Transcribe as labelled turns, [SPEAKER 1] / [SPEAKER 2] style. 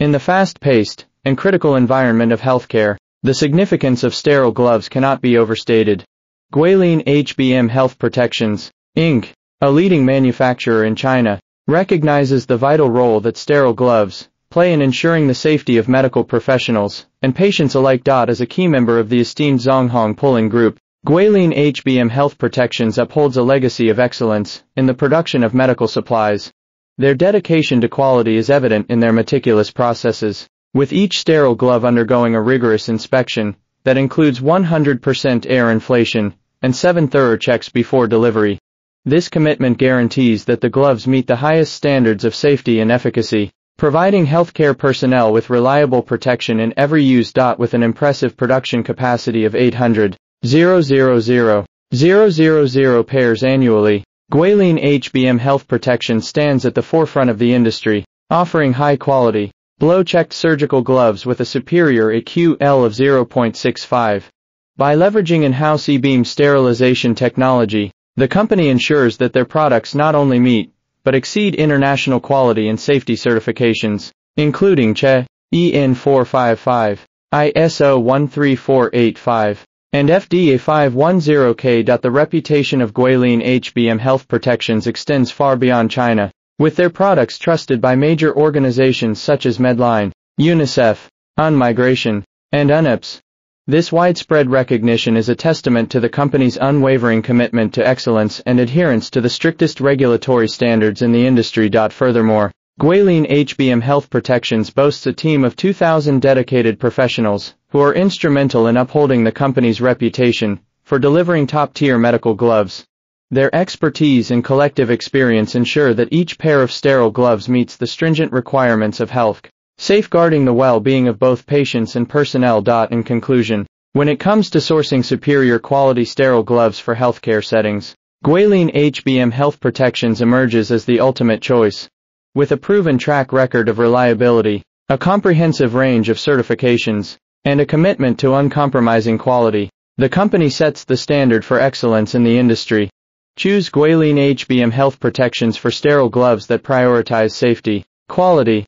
[SPEAKER 1] In the fast-paced and critical environment of healthcare, the significance of sterile gloves cannot be overstated. Guilin HBM Health Protections, Inc., a leading manufacturer in China, recognizes the vital role that sterile gloves play in ensuring the safety of medical professionals and patients alike. As a key member of the esteemed Zhonghong Pulin Group, Guilin HBM Health Protections upholds a legacy of excellence in the production of medical supplies. Their dedication to quality is evident in their meticulous processes, with each sterile glove undergoing a rigorous inspection that includes 100% air inflation and 7 thorough checks before delivery. This commitment guarantees that the gloves meet the highest standards of safety and efficacy, providing healthcare personnel with reliable protection in every use. With an impressive production capacity of 800 000, 000 pairs annually. Guilin HBM Health Protection stands at the forefront of the industry, offering high-quality, blow-checked surgical gloves with a superior AQL of 0.65. By leveraging in-house e-beam sterilization technology, the company ensures that their products not only meet, but exceed international quality and safety certifications, including CHE, EN 455, ISO 13485, and FDA 510K. The reputation of Guilin HBM Health Protections extends far beyond China, with their products trusted by major organizations such as Medline, UNICEF, UNMigration, and UNEPS. This widespread recognition is a testament to the company's unwavering commitment to excellence and adherence to the strictest regulatory standards in the industry. Furthermore, Guilin HBM Health Protections boasts a team of 2,000 dedicated professionals who are instrumental in upholding the company's reputation for delivering top-tier medical gloves. Their expertise and collective experience ensure that each pair of sterile gloves meets the stringent requirements of health, safeguarding the well-being of both patients and personnel. In conclusion, when it comes to sourcing superior quality sterile gloves for healthcare settings, Guilin HBM Health Protections emerges as the ultimate choice. With a proven track record of reliability, a comprehensive range of certifications, and a commitment to uncompromising quality, the company sets the standard for excellence in the industry. Choose Guilin HBM Health Protections for sterile gloves that prioritize safety, quality,